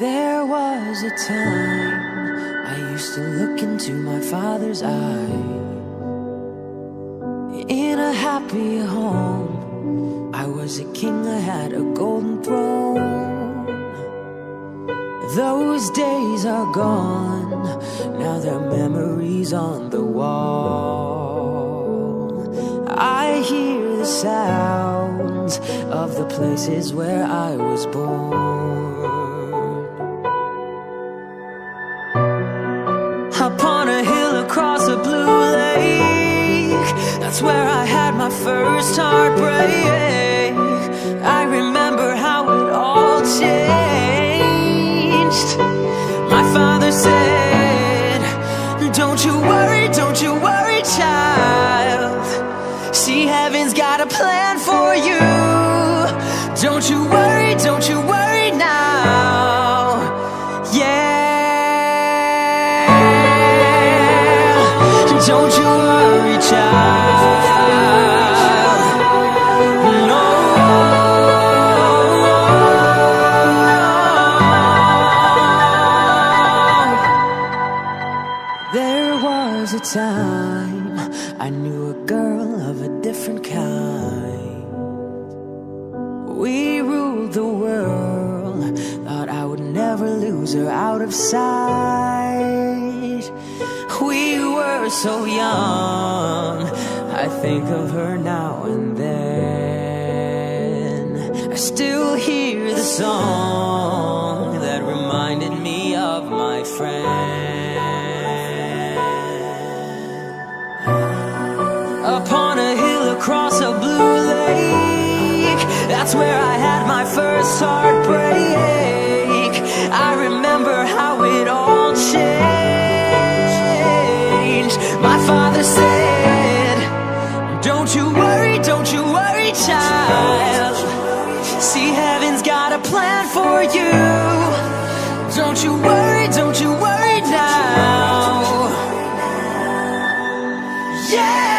was a time I used to look into my father's eyes. In a happy home, I was a king, I had a golden throne. Those days are gone, now they're memories on the wall. I hear the sounds of the places where I was born. Upon a hill across a blue lake, that's where I had my first heartbreak. I remember how it all changed. My father said, Don't you worry, don't you worry, child. See, heaven's got a plan for you. Don't you worry, don't you worry I knew a girl of a different kind. We ruled the world, thought I would never lose her out of sight. We were so young, I think of her now and then. I still hear the song that reminded me of my friend. upon a hill across a blue lake. That's where I had my first heartbreak. I remember how it all changed. My father said Don't you worry, don't you worry, child. See, heaven's got a plan for you. Don't you worry, don't you worry now. Yeah!